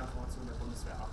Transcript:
Militärformationen der Bundeswehr ab.